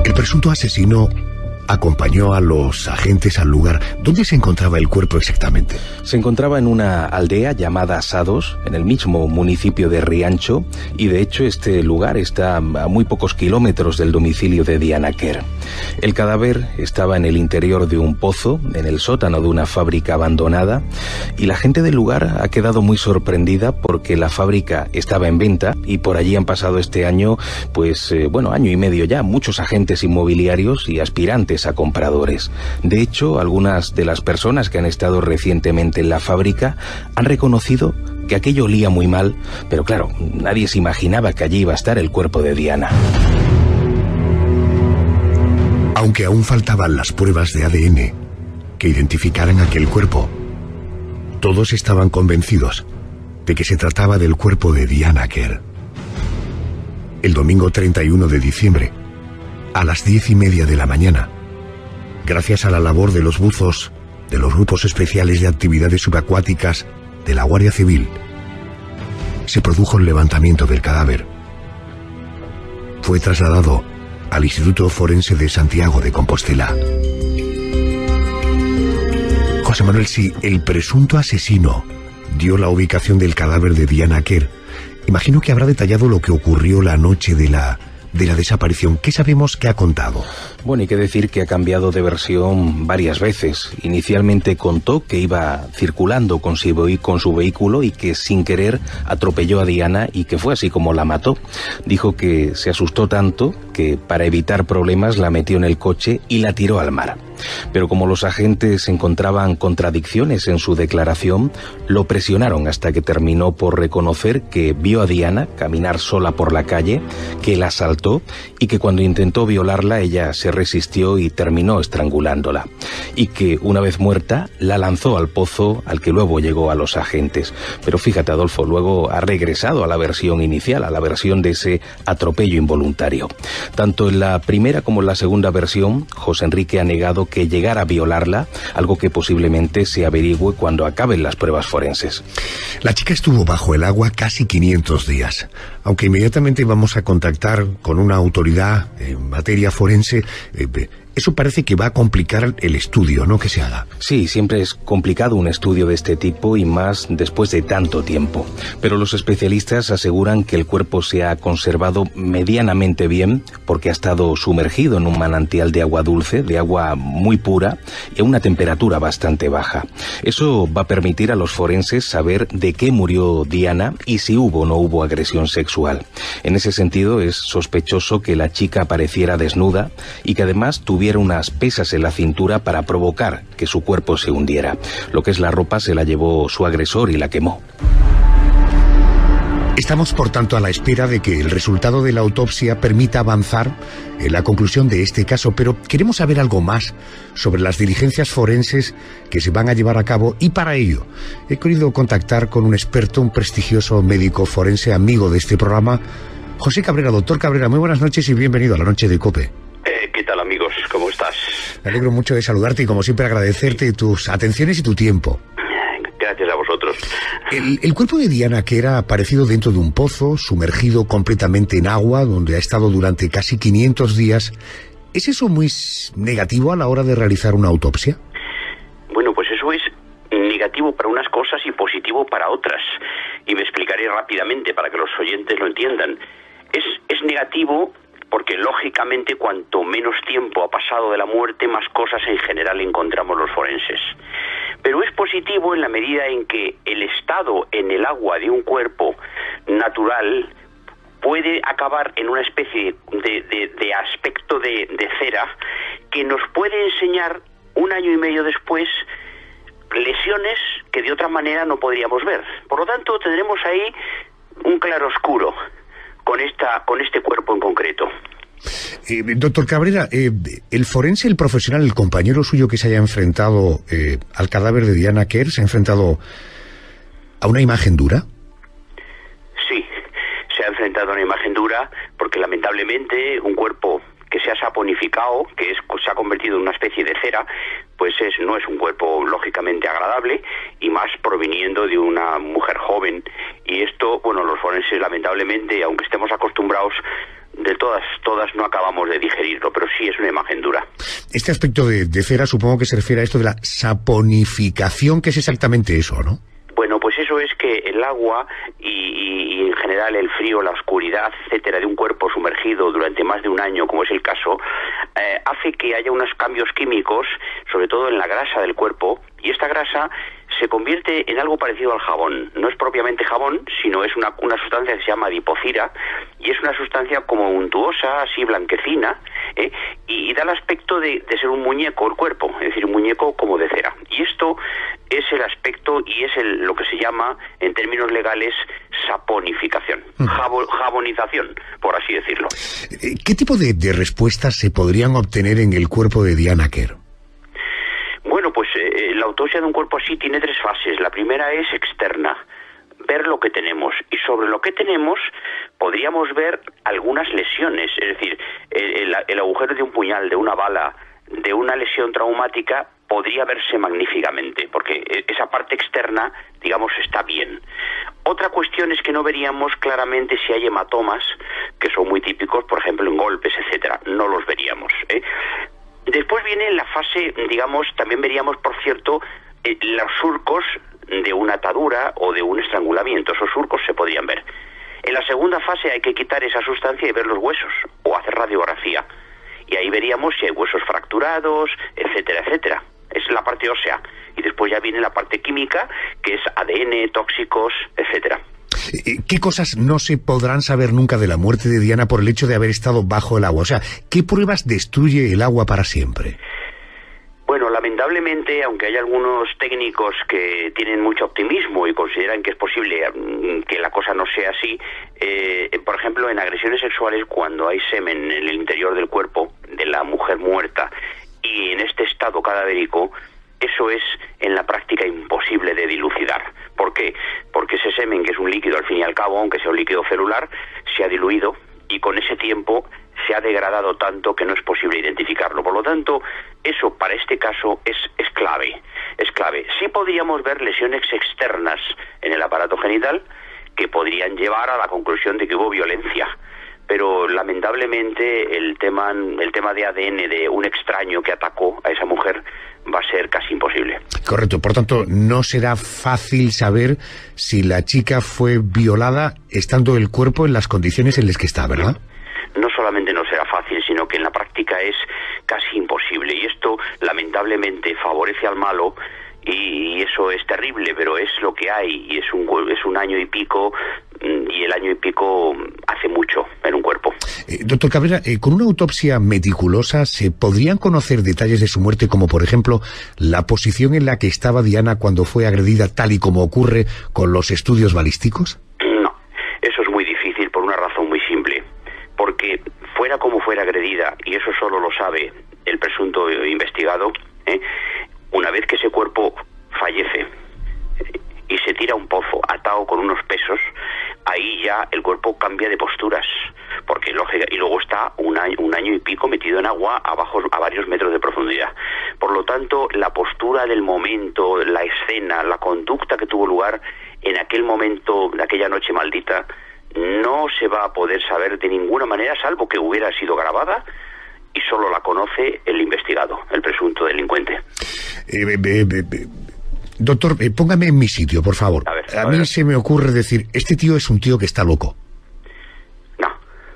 El presunto asesino acompañó a los agentes al lugar. ¿Dónde se encontraba el cuerpo exactamente? Se encontraba en una aldea llamada Asados, en el mismo municipio de Riancho, y de hecho este lugar está a muy pocos kilómetros del domicilio de Diana Kerr. El cadáver estaba en el interior de un pozo, en el sótano de una fábrica abandonada, y la gente del lugar ha quedado muy sorprendida porque la fábrica estaba en venta y por allí han pasado este año, pues eh, bueno, año y medio ya, muchos agentes inmobiliarios y aspirantes a compradores. De hecho, algunas de las personas que han estado recientemente en la fábrica han reconocido que aquello olía muy mal, pero claro, nadie se imaginaba que allí iba a estar el cuerpo de Diana. Aunque aún faltaban las pruebas de ADN que identificaran aquel cuerpo, todos estaban convencidos de que se trataba del cuerpo de Diana Kerr. El domingo 31 de diciembre, a las diez y media de la mañana, gracias a la labor de los buzos de los grupos especiales de actividades subacuáticas de la Guardia Civil, se produjo el levantamiento del cadáver. Fue trasladado al Instituto Forense de Santiago de Compostela. José Manuel, si el presunto asesino dio la ubicación del cadáver de Diana Kerr, imagino que habrá detallado lo que ocurrió la noche de la de la desaparición. ¿Qué sabemos que ha contado? Bueno, hay que decir que ha cambiado de versión varias veces. Inicialmente contó que iba circulando con su, vehículo y que sin querer atropelló a Diana y que fue así como la mató. Dijo que se asustó tanto que para evitar problemas la metió en el coche y la tiró al mar. Pero como los agentes encontraban contradicciones en su declaración, lo presionaron hasta que terminó por reconocer que vio a Diana caminar sola por la calle, que la asaltó y que cuando intentó violarla ella se resistió y terminó estrangulándola. Y que una vez muerta la lanzó al pozo al que luego llegó a los agentes. Pero fíjate Adolfo, luego ha regresado a la versión inicial, a la versión de ese atropello involuntario. Tanto en la primera como en la segunda versión, José Enrique ha negado que llegara a violarla, algo que posiblemente se averigüe cuando acaben las pruebas forenses. La chica estuvo bajo el agua casi 500 días, aunque inmediatamente vamos a contactar con una autoridad en materia forense, eh, eso parece que va a complicar el estudio, ¿no? Que se haga. Sí, siempre es complicado un estudio de este tipo y más después de tanto tiempo. Pero los especialistas aseguran que el cuerpo se ha conservado medianamente bien porque ha estado sumergido en un manantial de agua dulce, de agua muy pura y a una temperatura bastante baja. Eso va a permitir a los forenses saber de qué murió Diana y si hubo o no hubo agresión sexual. En ese sentido es sospechoso que la chica apareciera desnuda y que además tuviera unas pesas en la cintura para provocar que su cuerpo se hundiera. Lo que es la ropa se la llevó su agresor y la quemó. Estamos, por tanto, a la espera de que el resultado de la autopsia permita avanzar en la conclusión de este caso, pero queremos saber algo más sobre las diligencias forenses que se van a llevar a cabo y para ello he querido contactar con un experto, un prestigioso médico forense amigo de este programa, José Cabrera. Doctor Cabrera, muy buenas noches y bienvenido a la noche de COPE. Eh, ¿Qué tal amigos? ¿Cómo estás? Me alegro mucho de saludarte y como siempre agradecerte tus atenciones y tu tiempo. Gracias a vosotros. El, cuerpo de Diana, que era aparecido dentro de un pozo, sumergido completamente en agua, donde ha estado durante casi 500 días, ¿es eso muy negativo a la hora de realizar una autopsia? Bueno, pues eso es negativo para unas cosas y positivo para otras. Y me explicaré rápidamente para que los oyentes lo entiendan. Es, es negativo porque lógicamente cuanto menos tiempo ha pasado de la muerte, más cosas en general encontramos los forenses. Pero es positivo en la medida en que el estado en el agua de un cuerpo natural puede acabar en una especie de, aspecto de, cera que nos puede enseñar un año y medio después lesiones que de otra manera no podríamos ver. Por lo tanto, tendremos ahí un claroscuro con, esta, con este cuerpo en concreto. Eh, doctor Cabrera, eh, el forense, el profesional, el compañero suyo que se haya enfrentado eh, al cadáver de Diana Kerr, ¿se ha enfrentado a una imagen dura? Sí, se ha enfrentado a una imagen dura porque lamentablemente un cuerpo que se ha saponificado, que es, se ha convertido en una especie de cera, pues es, no es un cuerpo lógicamente agradable y más proviniendo de una mujer joven. Y esto, bueno, los forenses lamentablemente, aunque estemos acostumbrados, de todas, todas no acabamos de digerirlo, pero sí es una imagen dura. Este aspecto de, de cera supongo que se refiere a esto de la saponificación, que es exactamente eso, ¿no? Eso es que el agua y, en general el frío, la oscuridad, etcétera, de un cuerpo sumergido durante más de un año, como es el caso, eh, hace que haya unos cambios químicos, sobre todo en la grasa del cuerpo, y esta grasa se convierte en algo parecido al jabón. No es propiamente jabón, sino es una, una sustancia que se llama adipocira y es una sustancia como untuosa, así blanquecina, ¿eh? y, da el aspecto de, de, ser un muñeco el cuerpo, es decir, un muñeco como de cera. Y esto es el aspecto y es el, lo que se llama, en términos legales, saponificación, jabo- jabonización, por así decirlo. Eh, ¿Qué tipo de, de respuestas se podrían obtener en el cuerpo de Diana Kerr? La autopsia de un cuerpo así tiene tres fases. La primera es externa, ver lo que tenemos. Y sobre lo que tenemos podríamos ver algunas lesiones, es decir, el agujero de un puñal, de una bala, de una lesión traumática podría verse magníficamente, porque e- esa parte externa, digamos, está bien. Otra cuestión es que no veríamos claramente si hay hematomas, que son muy típicos, por ejemplo, en golpes, etcétera. No los veríamos. ¿eh? Después viene la fase, digamos, también veríamos, por cierto, eh, los surcos de una atadura o de un estrangulamiento. Esos surcos se podrían ver. En la segunda fase hay que quitar esa sustancia y ver los huesos o hacer radiografía. Y ahí veríamos si hay huesos fracturados, etcétera, etcétera. Es la parte ósea. Y después ya viene la parte química, que es ADN, tóxicos, etcétera. Eh, ¿Qué cosas no se podrán saber nunca de la muerte de Diana por el hecho de haber estado bajo el agua? O sea, ¿qué pruebas destruye el agua para siempre? Bueno, lamentablemente, aunque hay algunos técnicos que tienen mucho optimismo y consideran que es posible mm, que la cosa no sea así, eh, por ejemplo, en agresiones sexuales, cuando hay semen en el interior del cuerpo de la mujer muerta y en este estado cadavérico, eso es en la práctica imposible de dilucidar. ¿Por qué? Porque ese semen, que es un líquido al fin y al cabo, aunque sea un líquido celular, se ha diluido y con ese tiempo se ha degradado tanto que no es posible identificarlo. Por lo tanto, eso para este caso es, es clave. Es clave. Sí podríamos ver lesiones externas en el aparato genital que podrían llevar a la conclusión de que hubo violencia. Pero lamentablemente el tema, el tema de ADN de un extraño que atacó a esa mujer va a ser casi imposible. Correcto, por tanto, no será fácil saber si la chica fue violada estando el cuerpo en las condiciones en las que está, ¿verdad? no solamente no será fácil, sino que en la práctica es casi imposible. Y esto, lamentablemente, favorece al malo y eso es terrible, pero es lo que hay y es un, es un año y pico mm, y el año y pico hace mucho en un cuerpo. Eh, doctor Cabrera, eh, con una autopsia meticulosa, ¿se podrían conocer detalles de su muerte, como por ejemplo la posición en la que estaba Diana cuando fue agredida, tal y como ocurre con los estudios balísticos? No, eso es muy difícil por una razón muy simple. Porque fuera como fuera agredida, y eso solo lo sabe el presunto investigado, ¿eh? Una vez que ese cuerpo fallece y se tira a un pozo atado con unos pesos, ahí ya el cuerpo cambia de posturas. Porque lógica, y luego está un año, un año y pico metido en agua abajo a varios metros de profundidad. Por lo tanto, la postura del momento, la escena, la conducta que tuvo lugar en aquel momento, en aquella noche maldita, no se va a poder saber de ninguna manera, salvo que hubiera sido grabada y solo la conoce el investigado, el presunto delincuente. Eh, eh, eh, eh, doctor, eh, póngame en mi sitio, por favor. A, mí se me ocurre decir, este tío es un tío que está loco.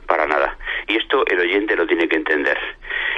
Para nada. Y esto el oyente lo tiene que entender.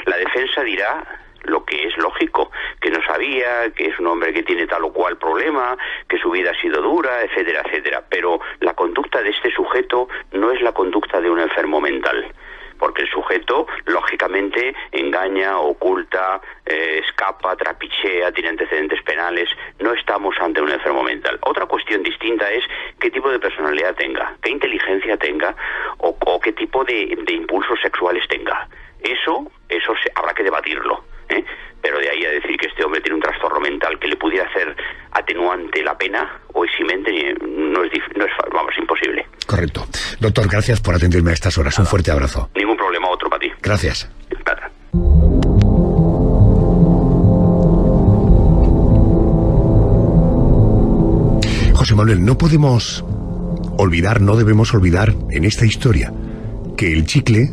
La defensa dirá lo que es lógico, que no sabía, que es un hombre que tiene tal o cual problema, que su vida ha sido dura, etcétera, etcétera. Pero la conducta de este sujeto no es la conducta de un enfermo mental. Porque el sujeto, lógicamente, engaña, oculta, eh, escapa, trapichea, tiene antecedentes penales. No estamos ante un enfermo mental. Otra cuestión distinta es qué tipo de personalidad tenga, qué inteligencia tenga o, o qué tipo de, de impulsos sexuales tenga. Eso, eso se, habrá que debatirlo. ¿Eh? Pero de ahí a decir que este hombre tiene un trastorno mental que le pudiera hacer atenuante la pena o eximente, eh, no es, no es vamos, imposible. Correcto. Doctor, gracias por atenderme a estas horas. Un fuerte abrazo. Ningún problema, otro para ti. Gracias. José Manuel, no podemos olvidar, no debemos olvidar en esta historia que el chicle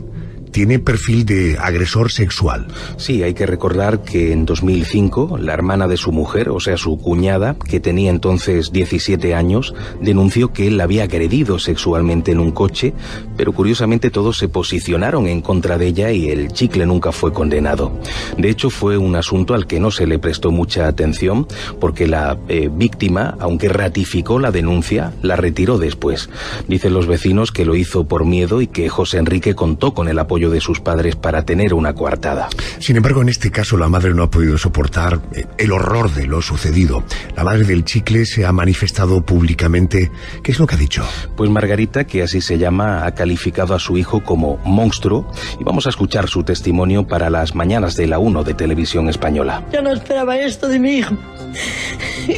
tiene perfil de agresor sexual. Sí, hay que recordar que en 2005 la hermana de su mujer, o sea, su cuñada, que tenía entonces 17 años, denunció que él la había agredido sexualmente en un coche, pero curiosamente todos se posicionaron en contra de ella y el chicle nunca fue condenado. De hecho, fue un asunto al que no se le prestó mucha atención porque la eh, víctima, aunque ratificó la denuncia, la retiró después. Dicen los vecinos que lo hizo por miedo y que José Enrique contó con el apoyo apoyo de sus padres para tener una coartada. Sin embargo, en este caso la madre no ha podido soportar eh, el horror de lo sucedido. La madre del chicle se ha manifestado públicamente. ¿Qué es lo que ha dicho? Pues Margarita, que así se llama, ha calificado a su hijo como monstruo y vamos a escuchar su testimonio para las mañanas de la 1 de Televisión Española. Yo no esperaba esto de mi hijo.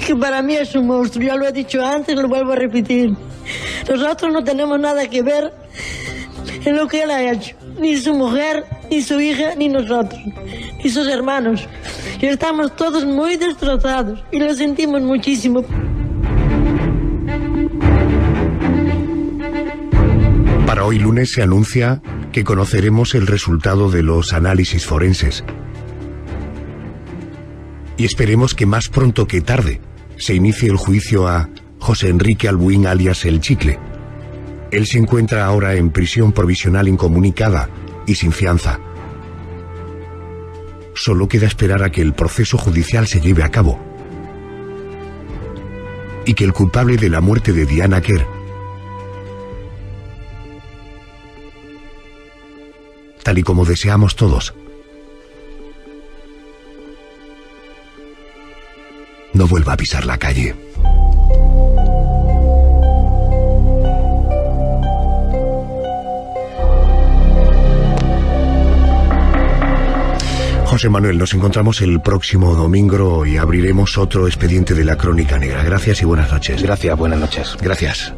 Que para mí es un monstruo. Ya lo he dicho antes, lo vuelvo a repetir. Nosotros no tenemos nada que ver en lo que él ha hecho. Ni su mujer, ni su hija, ni nosotros, ni sus hermanos. Y estamos todos muy destrozados y lo sentimos muchísimo. Para hoy lunes se anuncia que conoceremos el resultado de los análisis forenses. Y esperemos que más pronto que tarde se inicie el juicio a José Enrique Albuín alias El Chicle. Él se encuentra ahora en prisión provisional incomunicada y sin fianza. Solo queda esperar a que el proceso judicial se lleve a cabo y que el culpable de la muerte de Diana Kerr, tal y como deseamos todos, no vuelva a pisar la calle. José Manuel, nos encontramos el próximo domingo y abriremos otro expediente de la Crónica Negra. Gracias y buenas noches. Gracias, buenas noches. Gracias.